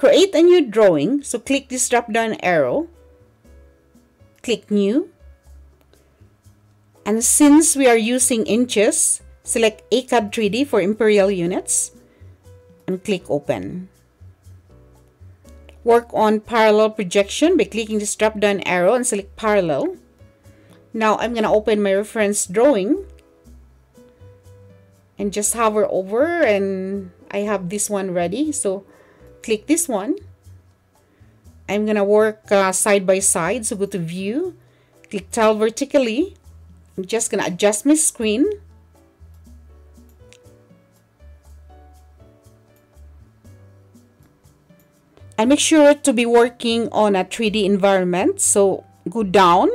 create a new drawing. So click this drop down arrow, click new. And since we are using inches, select ACAD 3D for imperial units and click open. Work on parallel projection by clicking this drop down arrow and select parallel. Now I'm going to open my reference drawing and just hover over and I have this one ready. So click this one. I'm going to work uh, side by side. So go to view, click tile vertically. I'm just going to adjust my screen and make sure to be working on a 3D environment. So go down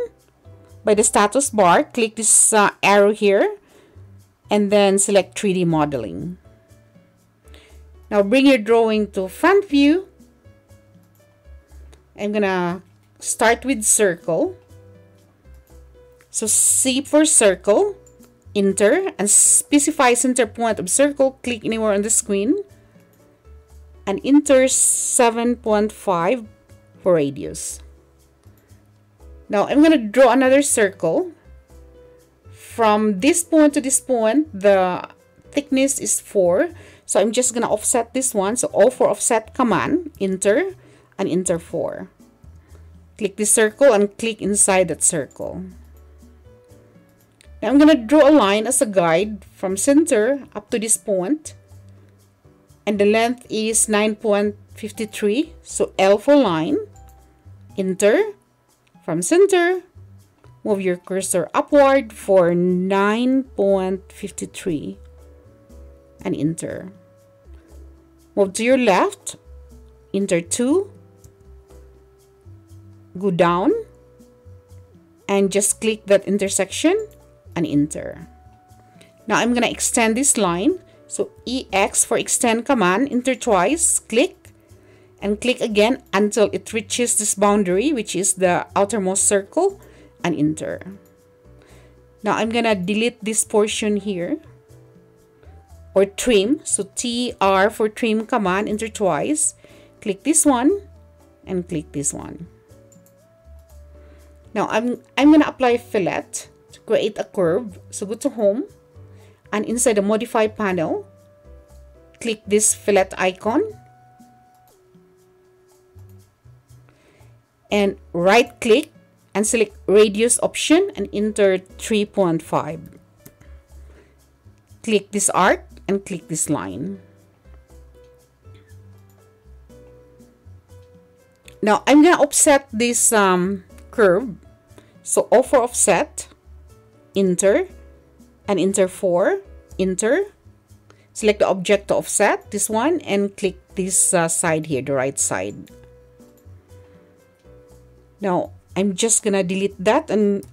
by the status bar, click this uh, arrow here, and then select 3D modeling. Now bring your drawing to front view. I'm gonna start with circle. So C for circle, enter, and specify center point of circle, click anywhere on the screen and enter 7.5 for radius. Now I'm to draw another circle. From this point to this point, the thickness is 4. So I'm just going to offset this one. So O for offset command, enter, and enter 4. Click the circle and click inside that circle. Now I'm going to draw a line as a guide from center up to this point. and the length is 9.53 so L for line enter from center move your cursor upward for 9.53 and enter. Move to your left enter 2 go down and just click that intersection and enter. Now I'm gonna extend this line. So EX for extend command, enter twice, click, and click again until it reaches this boundary, which is the outermost circle, and enter. Now I'm gonna delete this portion here, or trim. So TR for trim command, enter twice, click this one, and click this one. Now I'm, I'm gonna apply fillet to create a curve. So go to home, and inside the modify panel click this fillet icon and right click and select radius option and enter 3.5 click this arc and click this line. Now I'm gonna offset this um, curve. So O for offset. Enter. And enter 4 enter. Select the object to offset this one and click this uh, side here the right side. Now I'm just gonna delete that and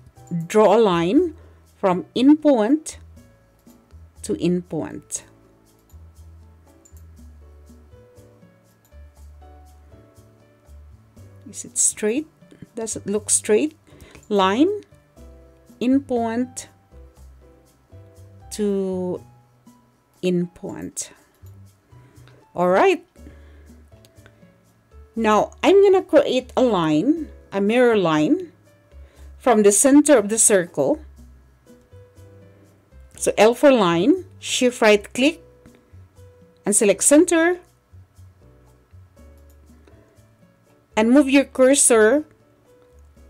draw a line from in point to in point is it straight does it look straight line in point to in point. All right. Now I'm going to create a line, a mirror line from the center of the circle. So L for line, shift right click and select center and move your cursor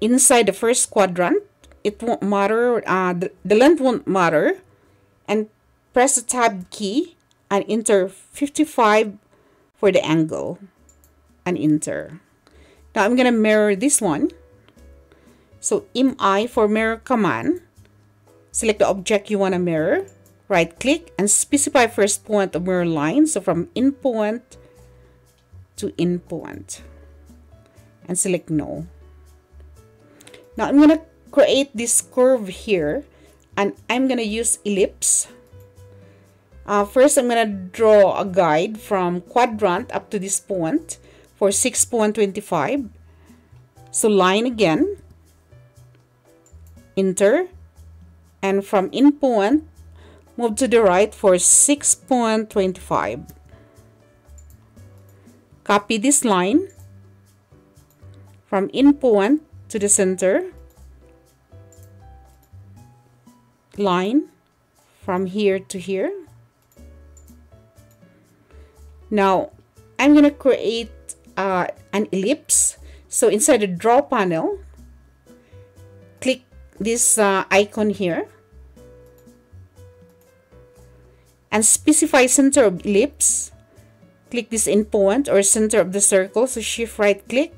inside the first quadrant. It won't matter, uh, the, the length won't matter and press the tab key and enter 55 for the angle and enter. Now I'm to mirror this one. So MI for mirror command. Select the object you want to mirror. Right click and specify first point of mirror line. So from in point to in. And select no. Now I'm going to create this curve here and I'm going to use ellipse. Uh, first, I'm going to draw a guide from quadrant up to this point for 6.25. So line again, enter, and from in point, move to the right for 6.25. copy this line from in point to the center. Line from here to here. Now I'm gonna create uh, an ellipse. So inside the draw panel click this uh, icon here and specify center of ellipse click this endpoint or center of the circle. So shift right click.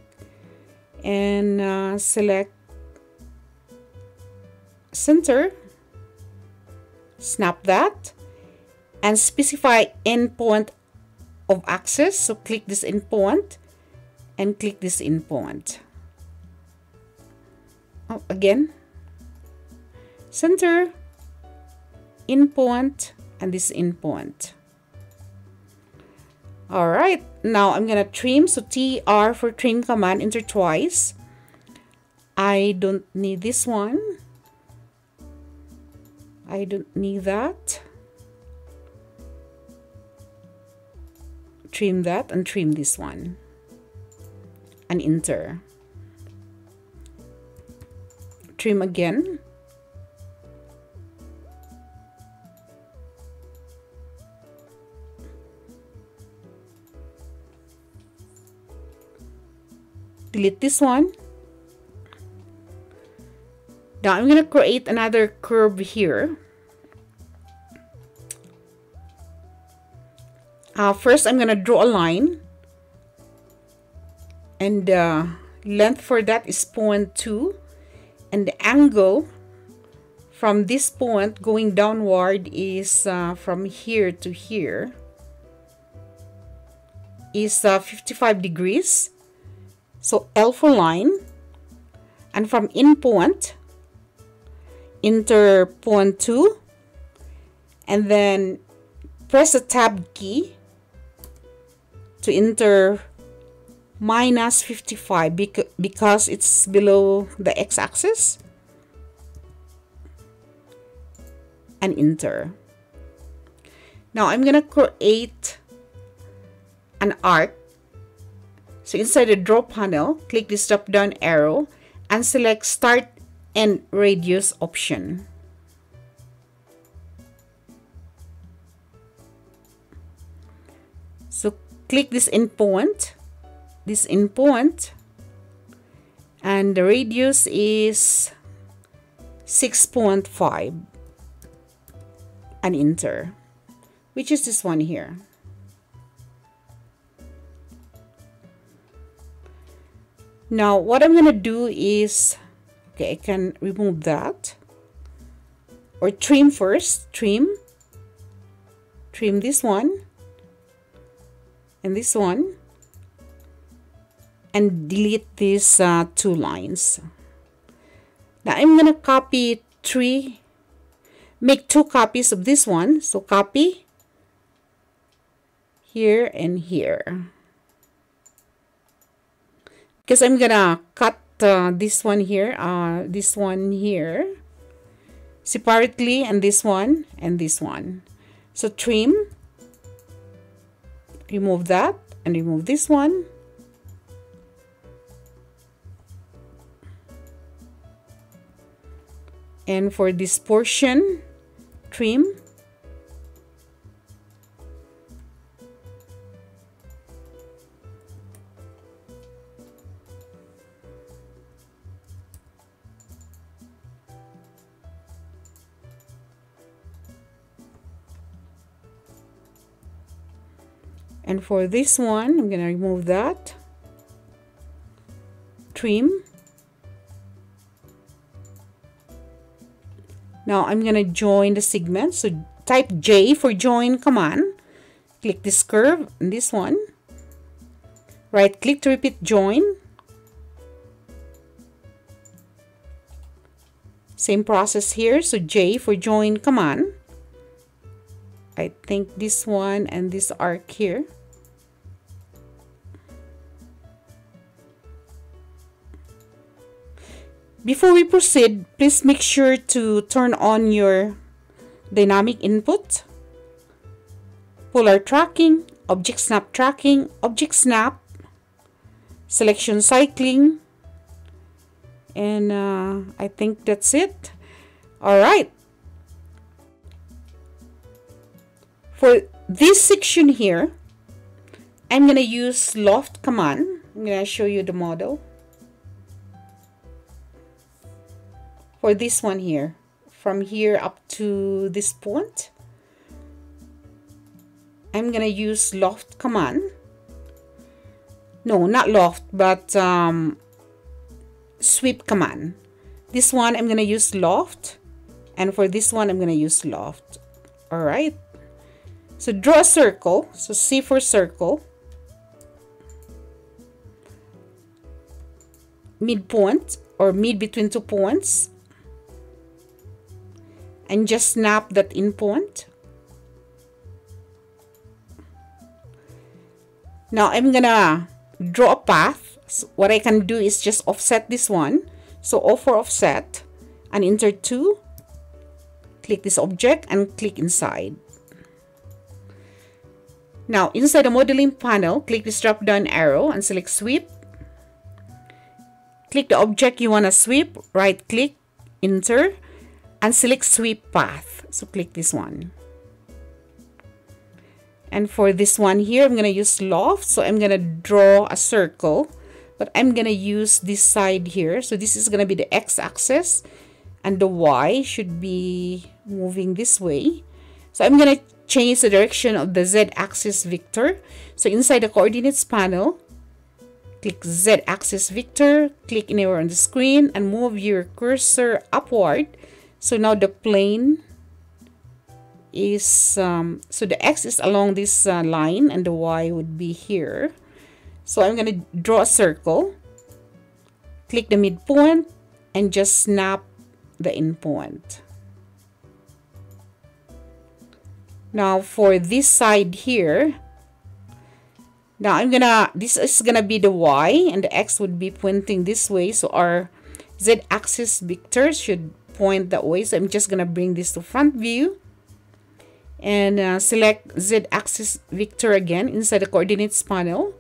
And uh, select center. Snap that. And specify endpoint of axis so click this endpoint and click this endpoint oh, again. Center. Endpoint and this endpoint all right now I'm gonna trim. So TR for trim command enter twice. I don't need this one. I don't need that. Trim that and trim this one. And enter. Trim again delete this one now I'm going to create another curve here. Uh, first, I'm going to draw a line. And the uh, length for that is 0.2. And the angle from this point going downward is uh, from here to here is uh, 55 degrees. So L for line. And from in point enter point 2 and then press the tab key to enter minus 55 because it's below the x-axis. And enter. Now I'm gonna create an arc so inside the draw panel click this drop down arrow and select start and radius option. So click this endpoint, this endpoint, and the radius is 6.5 and enter, which is this one here. Now what I'm to do is okay I can remove that. Or trim first trim. Trim this one and this one and delete these uh, two lines. Now I'm gonna copy three make two copies of this one. So copy here and here because I'm gonna cut uh, this one here, uh, this one here separately and this one and this one. So trim, remove that and remove this one. And for this portion, trim and for this one I'm gonna remove that. Trim. Now I'm gonna join the segment. So type J for join command click this curve and this one. Right click to repeat join. Same process here. So J for join command I think this one and this arc here Before we proceed, please make sure to turn on your dynamic input, polar tracking, object snap tracking, object snap, selection cycling, and uh, I think that's it. All right. For this section here, I'm going to use loft command. I'm going to show you the model. For this one here, from here up to this point, I'm going to use loft command. No, not loft, but um, sweep command. This one, I'm going to use loft. And for this one, I'm going to use loft. All right. So draw a circle. So C for circle. Midpoint or mid between two points. And just snap that in point. Now I'm gonna draw a path. So what I can do is just offset this one. So O for offset and enter 2. Click this object and click inside. Now inside the modeling panel, click this drop down arrow and select sweep. Click the object you want to sweep, right click, enter, and select sweep path. So click this one. And for this one here, I'm going to use loft. So I'm going to draw a circle. But I'm going to use this side here. So this is going to be the x-axis. And the y should be moving this way. So I'm going to change the direction of the z-axis vector. So inside the coordinates panel, click z-axis vector, click anywhere on the screen, and move your cursor upward. So now the plane is um, so the x is along this uh, line and the y would be here so I'm going to draw a circle click the midpoint and just snap the endpoint now for this side here now I'm gonna this is gonna be the y and the x would be pointing this way. So our z-axis vector should point that way. So I'm just gonna bring this to front view and uh, select z-axis vector again inside the coordinates panel.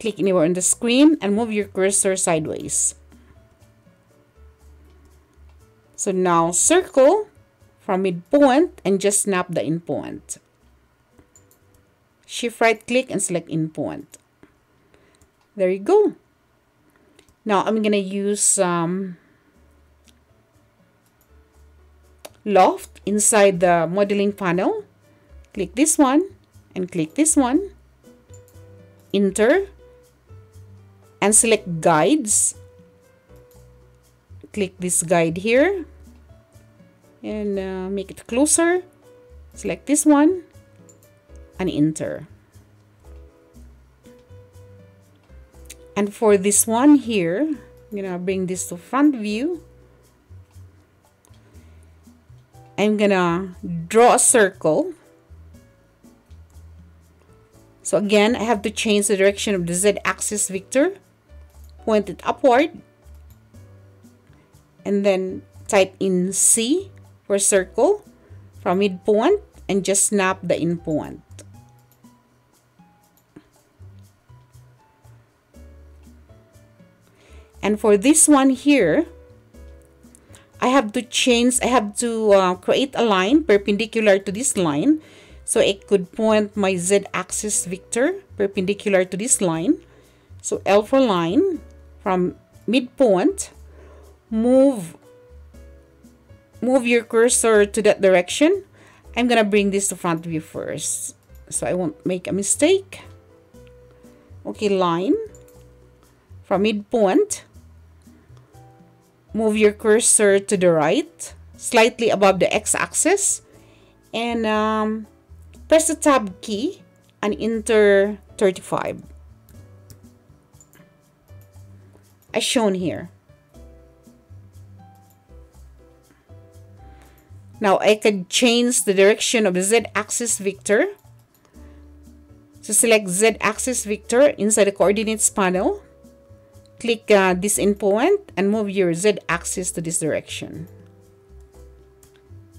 Click anywhere on the screen and move your cursor sideways. So now circle from midpoint and just snap the endpoint shift right click and select endpoint there you go now I'm gonna use um, loft inside the modeling panel. Click this one and click this one. Enter and select guides. Click this guide here and uh, make it closer. Select this one and enter. And for this one here, I'm gonna bring this to front view I'm gonna draw a circle. So again, I have to change the direction of the z-axis vector. Point it upward. And then type in C for circle from midpoint and just snap the endpoint. And for this one here, I have to change, I have to uh, create a line perpendicular to this line. So I could point my z-axis vector perpendicular to this line. So L for line from midpoint, move, move your cursor to that direction. I'm to bring this to front view first. So I won't make a mistake. Okay, line from midpoint move your cursor to the right, slightly above the x-axis, and um, press the tab key and enter 35. As shown here. Now I can change the direction of the z-axis vector. So select z-axis vector inside the coordinates panel click uh, this endpoint and move your z-axis to this direction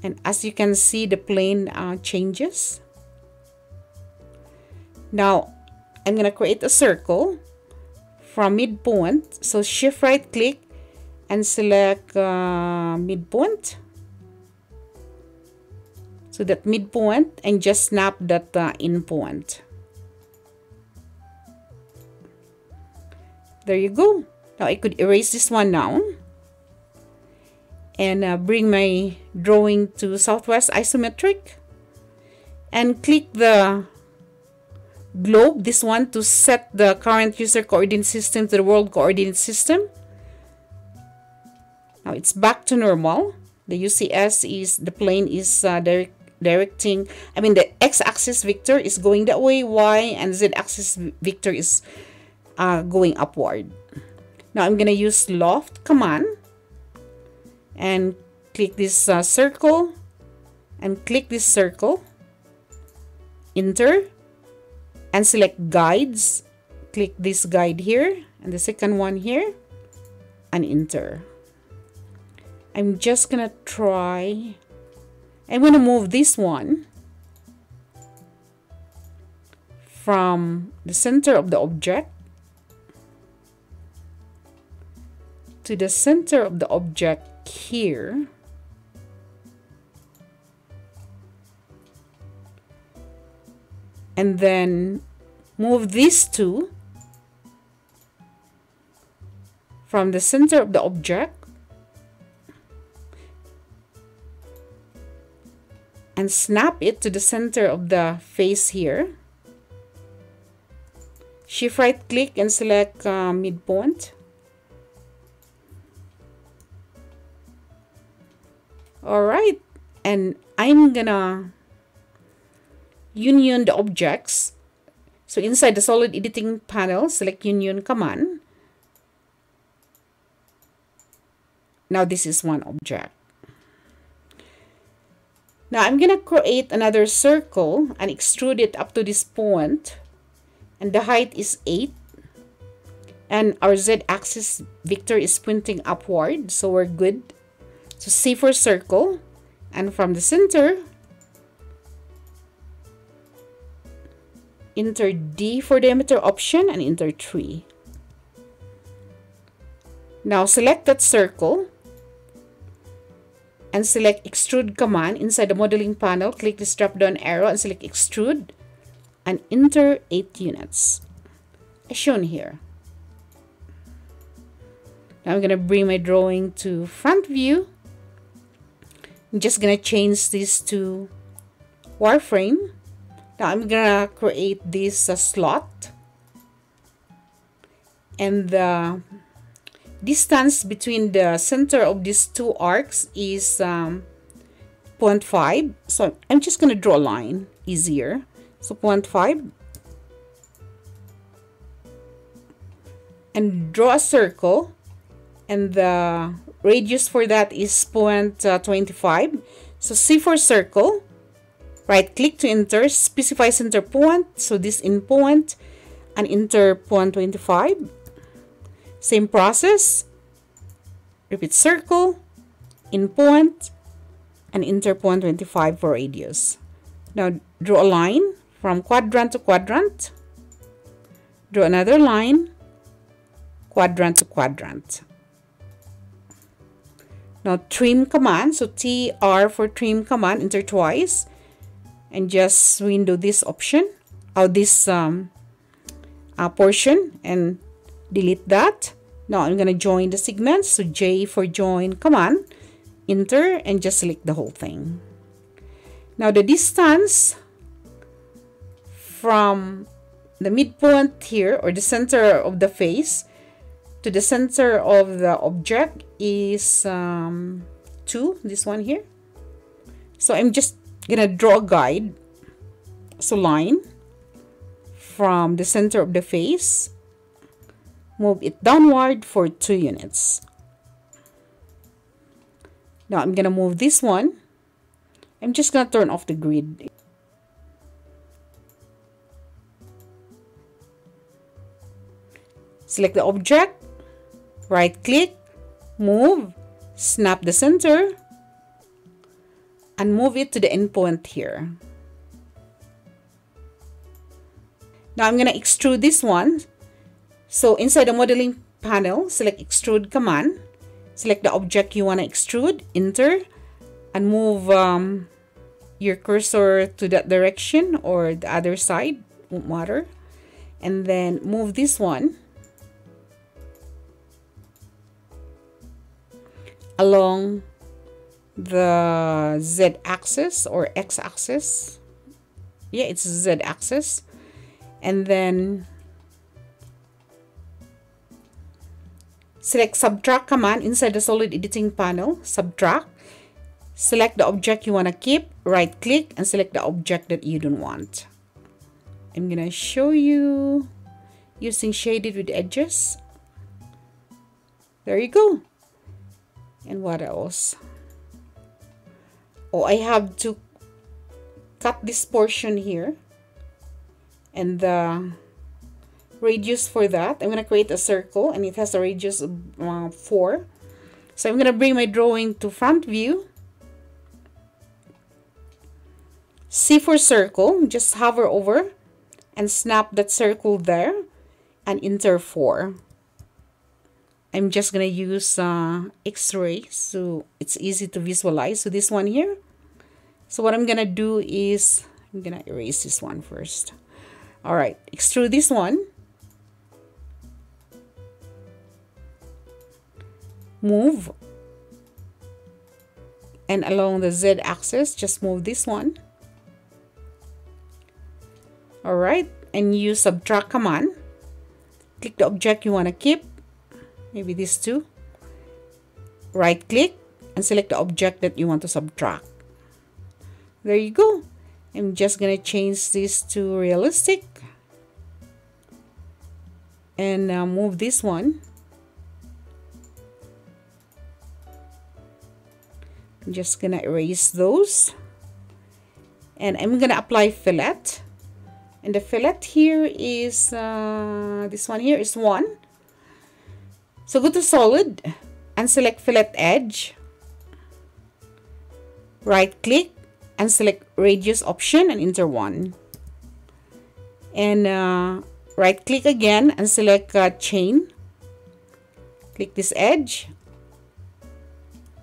and as you can see the plane uh, changes Now, I'm going to create a circle from midpoint. So shift right click and select uh, midpoint. So that midpoint and just snap that uh, in point. There you go. Now I could erase this one now and uh, bring my drawing to Southwest Isometric and click the globe, this one, to set the current user coordinate system to the world coordinate system. Now it's back to normal. The UCS is, the plane is uh, direct, directing, I mean the x-axis vector is going that way, y and z-axis vector is uh, going upward. Now I'm to use loft. Command and click this uh, circle. And click this circle. Enter. And select guides. Click this guide here and the second one here. And enter. I'm just gonna try I'm gonna move this one from the center of the object to the center of the object here. And then move these two from the center of the object and snap it to the center of the face here. Shift right click and select uh, midpoint. All right and I'm gonna union the objects. So inside the solid editing panel select union command now this is one object now I'm gonna create another circle and extrude it up to this point and the height is 8 and our z-axis vector is pointing upward so we're good so C for circle. And from the center, enter D for diameter option and enter 3. Now select that circle and select extrude command inside the modeling panel. Click this drop down arrow and select extrude and enter 8 units as shown here. Now I'm to bring my drawing to front view I'm just gonna change this to wireframe now I'm gonna create this uh, slot and the distance between the center of these two arcs is um, 0.5 so I'm just gonna draw a line easier. So 0.5 and draw a circle. And the radius for that is 0.25 so C for circle. Right click to enter. Specify center point. So this in point. And enter 0.25 same process. Repeat circle in point and enter 25 for radius. Now draw a line from quadrant to quadrant. Draw another line quadrant to quadrant. Now trim command, so TR for trim command, enter twice. And just window this option, or this um, uh, portion and delete that. Now I'm going to join the segments. So J for join command, enter and just select the whole thing. Now the distance from the midpoint here or the center of the face to the center of the object is um, 2, this one here. So I'm just gonna draw a guide, so line from the center of the face, move it downward for 2 units. Now I'm gonna move this one. I'm just gonna turn off the grid. Select the object, right click, move, snap the center, and move it to the endpoint here. Now I'm to extrude this one. So inside the modeling panel, select extrude command. Select the object you want to extrude, enter, and move um, your cursor to that direction or the other side, won't matter. And then move this one along the Z axis or X axis. Yeah, it's Z axis and then select subtract command inside the solid editing panel. Subtract. Select the object you want to keep. Right click and select the object that you don't want. I'm gonna show you using shaded with edges. There you go. And what else? Oh I have to cut this portion here. And the radius for that. I'm going to create a circle and it has a radius of uh, 4 so I'm going to bring my drawing to front view. C for circle just hover over and snap that circle there and enter 4 I'm just gonna use uh, x-ray so it's easy to visualize. So this one here. So what I'm gonna do is I'm gonna erase this one first. All right extrude this one move. And along the Z axis just move this one. All right and use subtract command click the object you want to keep maybe these two right click and select the object that you want to subtract. There you go. I'm just gonna change this to realistic. And uh, move this one I'm just gonna erase those. And I'm gonna apply fillet. And the fillet here is uh, this one here is one. So go to solid and select fillet edge. Right click and select radius option and enter 1 and uh, right click again and select uh, chain. Click this edge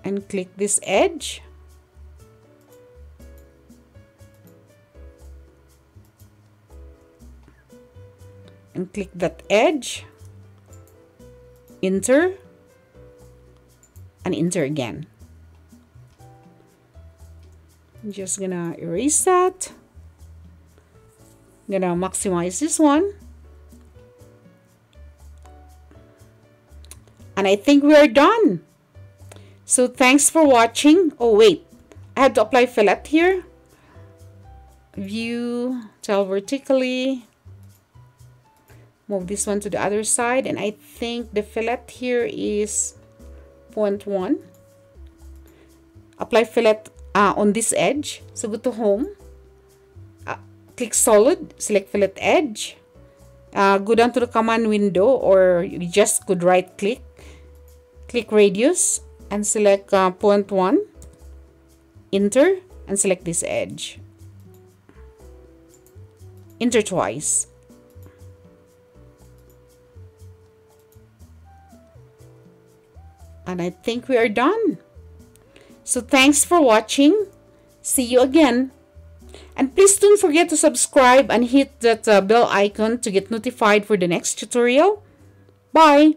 and click this edge and click that edge enter and enter again I'm just gonna erase that. I'm gonna maximize this one. And I think we are done. So thanks for watching. Oh wait, I have to apply fillet here. View, tile vertically. Move this one to the other side. And I think the fillet here is 0.1. Apply fillet uh, on this edge. So go to home, uh, click solid, select fillet edge, uh, go down to the command window or you just could right click, click radius and select uh, point 1, enter and select this edge. Enter twice. And I think we are done. So thanks for watching. See you again. And please don't forget to subscribe and hit that uh, bell icon to get notified for the next tutorial. Bye!